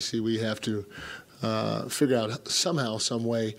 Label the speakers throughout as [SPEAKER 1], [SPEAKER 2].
[SPEAKER 1] See, we have to uh, figure out somehow, some way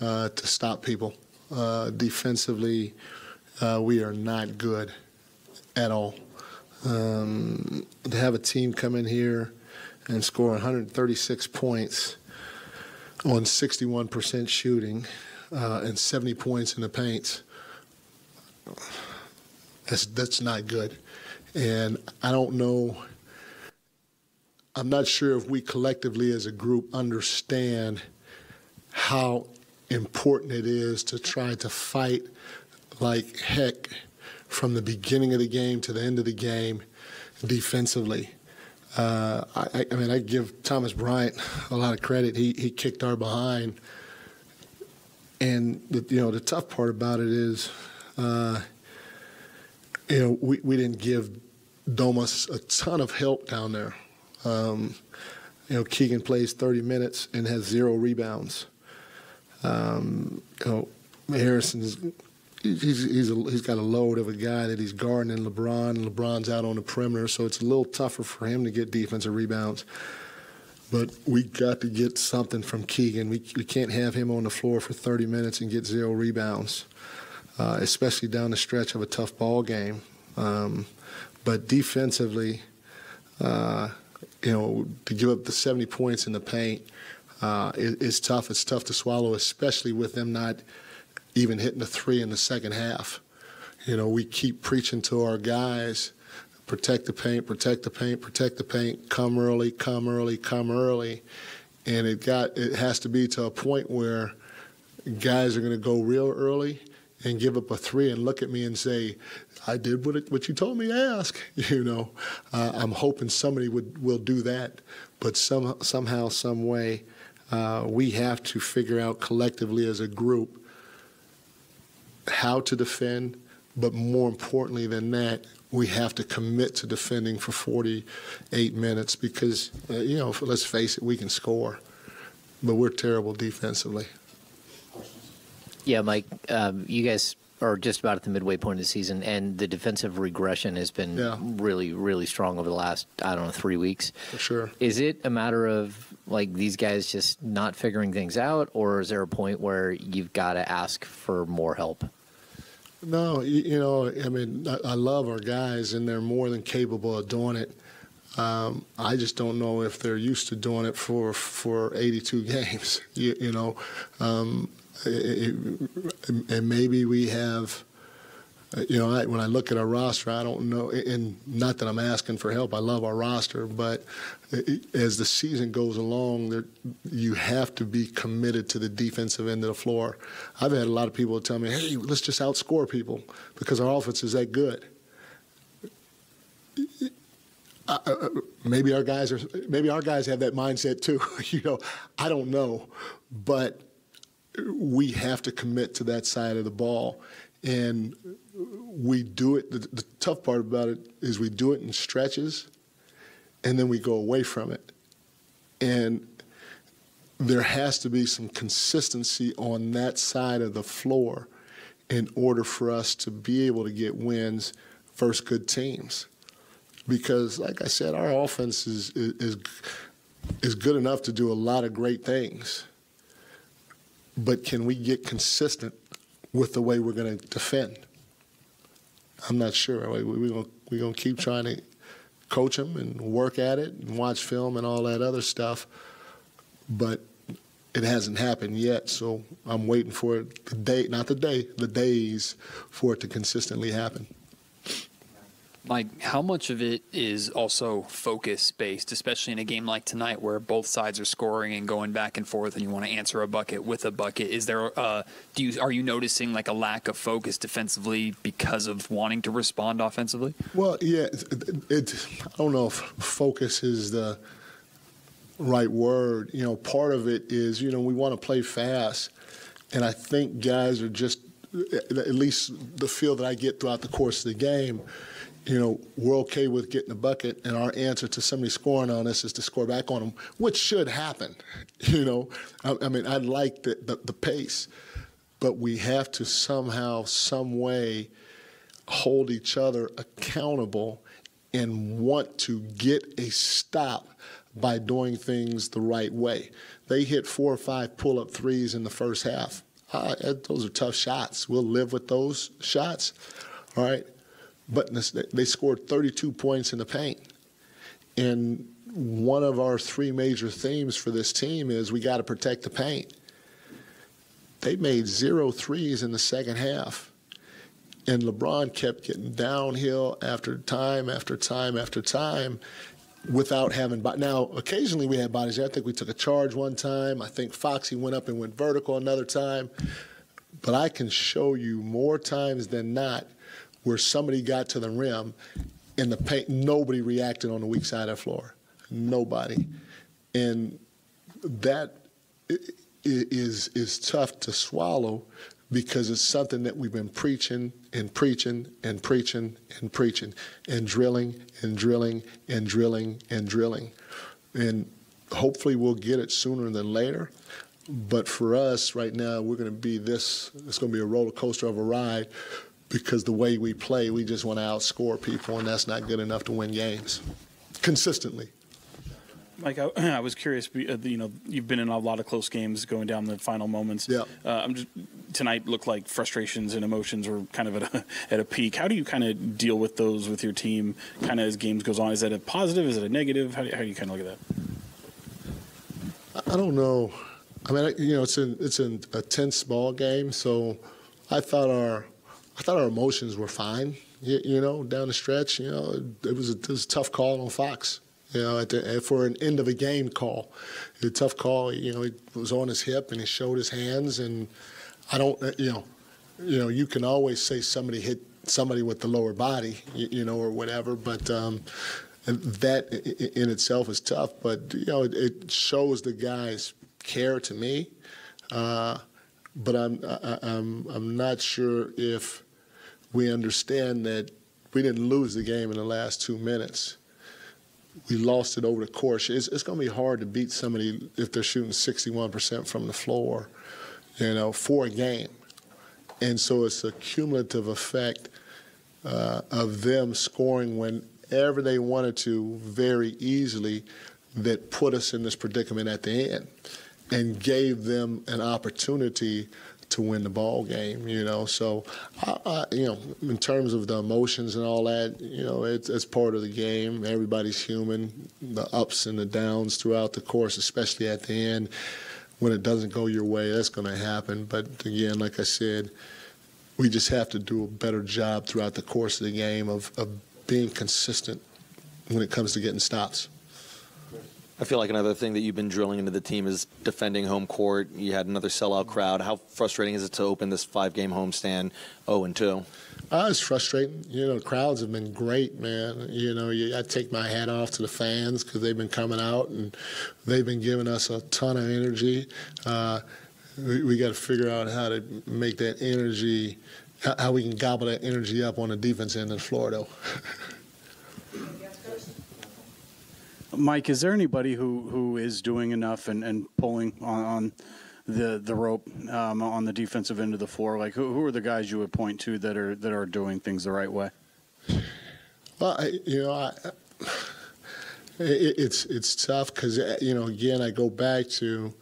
[SPEAKER 1] uh, to stop people. Uh, defensively, uh, we are not good at all. Um, to have a team come in here and score 136 points on 61% shooting uh, and 70 points in the paint, that's, that's not good. And I don't know, I'm not sure if we collectively as a group understand how important it is to try to fight like heck from the beginning of the game to the end of the game defensively. Uh, I, I, mean, I give Thomas Bryant a lot of credit. He he kicked our behind, and the, you know the tough part about it is, uh, you know, we, we didn't give Domas a ton of help down there. Um, you know, Keegan plays 30 minutes and has zero rebounds. Um, you know, Harrison's he's he's, a, he's got a load of a guy that he's guarding in LeBron, and LeBron's out on the perimeter, so it's a little tougher for him to get defensive rebounds. But we got to get something from Keegan. We, we can't have him on the floor for 30 minutes and get zero rebounds, uh, especially down the stretch of a tough ball game. Um, but defensively, uh, you know, to give up the 70 points in the paint uh, is, tough. It's tough to swallow, especially with them not – even hitting the three in the second half. You know, we keep preaching to our guys protect the paint, protect the paint, protect the paint, come early, come early, come early. And it got it has to be to a point where guys are going to go real early and give up a three and look at me and say, "I did what it, what you told me to ask." You know, uh, I'm hoping somebody would will do that, but some somehow, some way, uh, we have to figure out collectively as a group how to defend, but more importantly than that, we have to commit to defending for 48 minutes because, uh, you know, let's face it, we can score, but we're terrible defensively.
[SPEAKER 2] Yeah, Mike, um, you guys are just about at the midway point of the season, and the defensive regression has been
[SPEAKER 1] yeah.
[SPEAKER 2] really, really strong over the last, I don't know, three weeks.
[SPEAKER 1] For sure.
[SPEAKER 2] Is it a matter of like these guys just not figuring things out, or is there a point where you've got to ask for more help?
[SPEAKER 1] No, you, you know, I mean, I, I, love our guys, and they're more than capable of doing it. Um, I just don't know if they're used to doing it for for 82 games. You, you know, um, and maybe we have you know, I, when I look at our roster, I don't know, and not that I'm asking for help. I love our roster, but as the season goes along, there, you have to be committed to the defensive end of the floor. I've had a lot of people tell me, "Hey, let's just outscore people because our offense is that good." Uh, maybe our guys are, maybe our guys have that mindset too. you know, I don't know, but we have to commit to that side of the ball, and we do it. The, the, tough part about it is we do it in stretches, and then we go away from it. And there has to be some consistency on that side of the floor in order for us to be able to get wins versus good teams. Because, like I said, our offense is is is good enough to do a lot of great things. But can we get consistent with the way we're going to defend? I'm not sure. We're going we're gonna keep trying to coach them and work at it and watch film and all that other stuff. But it hasn't happened yet, so I'm waiting for it the day, not the day, the days for it to consistently happen.
[SPEAKER 3] Mike, how much of it is also focus based, especially in a game like tonight where both sides are scoring and going back and forth, and you want to answer a bucket with a bucket? Is there, uh, do you are you noticing like a lack of focus defensively because of wanting to respond offensively?
[SPEAKER 1] Well, yeah, it, it, I don't know if focus is the right word. You know, part of it is you know we want to play fast, and I think guys are just at least the feel that I get throughout the course of the game you know, we're okay with getting a bucket, and our answer to somebody scoring on us is to score back on them, which should happen. You know, I, I mean, I like the, the, the pace, but we have to somehow, some way, hold each other accountable and want to get a stop by doing things the right way. They hit four or five pull up threes in the first half. Uh, those are tough shots. We'll live with those shots. All right. But they scored 32 points in the paint. And one of our three major themes for this team is we got to protect the paint. They made zero threes in the second half. And LeBron kept getting downhill after time after time after time without having. Now, occasionally we had bodies. I think we took a charge one time. I think Foxy went up and went vertical another time. But I can show you more times than not where somebody got to the rim and the paint, nobody reacted on the weak side of the floor. Nobody. And that is, is tough to swallow because it's something that we've been preaching and preaching and preaching and preaching and drilling and drilling and drilling and drilling. And hopefully we'll get it sooner than later. But for us right now, we're going to be this, it's going to be a roller coaster of a ride because the way we play, we just want to outscore people, and that's not good enough to win games consistently.
[SPEAKER 4] Mike, I, I, was curious. Uh, you know, you've been in a lot of close games, going down the final moments.
[SPEAKER 1] Yeah.
[SPEAKER 4] Uh, I'm just tonight looked like frustrations and emotions were kind of at a, at a peak. How do you kind of deal with those with your team, kind of as games goes on? Is that a positive? Is it a negative? How do you, how do you kind of look at
[SPEAKER 1] that? I don't know. I mean, you know, it's an it's an, a tense ball game, so I thought our I thought our emotions were fine. You, you know, down the stretch, you know, it was a, it was a tough call on Fox you know, the, for an end of a game call. A tough call. You know, he was on his hip and he showed his hands, and I don't, uh, you know, you know, you can always say somebody hit somebody with the lower body, you, you know, or whatever, but. Um, that in itself is tough, but you know it, it shows the guys care to me. Uh, but I'm I, I'm I'm not sure if we understand that we didn't lose the game in the last two minutes we lost it over the course. It's, it's going to be hard to beat somebody if they're shooting 61% from the floor, you know, for a game. And so it's a cumulative effect uh, of them scoring whenever they wanted to very easily that put us in this predicament at the end and gave them an opportunity to win the ball game, you know. So, I, I, you know, in terms of the emotions and all that, you know, it's, it's part of the game. Everybody's human. The ups and the downs throughout the course, especially at the end, when it doesn't go your way, that's going to happen. But again, like I said, we just have to do a better job throughout the course of the game of, of being consistent when it comes to getting stops.
[SPEAKER 5] I feel like another thing that you've been drilling into the team is defending home court. You had another sellout crowd. How frustrating is it to open this five-game homestand 0 and 2?
[SPEAKER 1] Uh, it's frustrating. You know, the crowds have been great, man. You know, you, I take my hat off to the fans because they've been coming out and they've been giving us a ton of energy. Uh, we, we got to figure out how to make that energy, how we can gobble that energy up on the defense end of though.
[SPEAKER 4] Mike, is there anybody who, who is doing enough and, and pulling on, on the the rope um, on the defensive end of the floor? Like who, who are the guys you would point to that are that are doing things the right way?
[SPEAKER 1] Well, I, you know, I, it, it's it's tough because you know again I go back to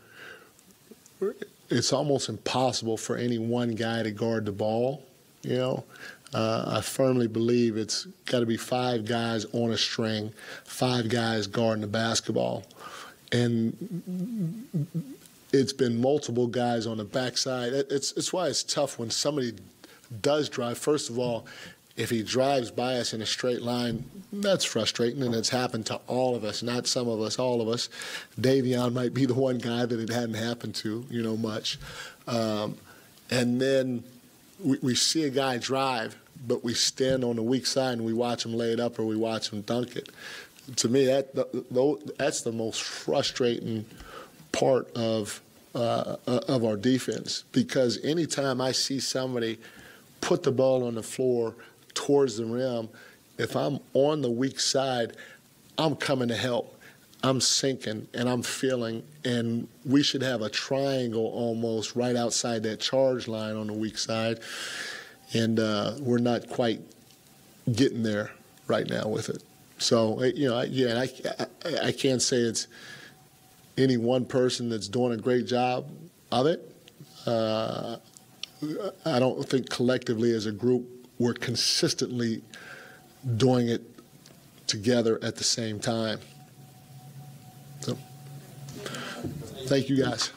[SPEAKER 1] it's almost impossible for any one guy to guard the ball. You know, uh, I firmly believe it's got to be five guys on a string, five guys guarding the basketball. And it's been multiple guys on the backside. It's, it's why it's tough when somebody does drive. First of all, if he drives by us in a straight line, that's frustrating, and it's happened to all of us, not some of us, all of us. Davion might be the one guy that it hadn't happened to, you know, much. Um, and then we, we see a guy drive, but we stand on the weak side and we watch him lay it up or we watch him dunk it. To me, that that's the most frustrating part of uh, uh, of our defense because anytime I see somebody put the ball on the floor towards the rim, if I'm on the weak side, I'm coming to help. I'm sinking and I'm feeling, and we should have a triangle almost right outside that charge line on the weak side, and uh, we're not quite getting there right now with it. So, uh, you know, yeah, I, I, I can't say it's any one person that's doing a great job of it. Uh, I don't think collectively as a group we're consistently doing it together at the same time. So, thank you guys.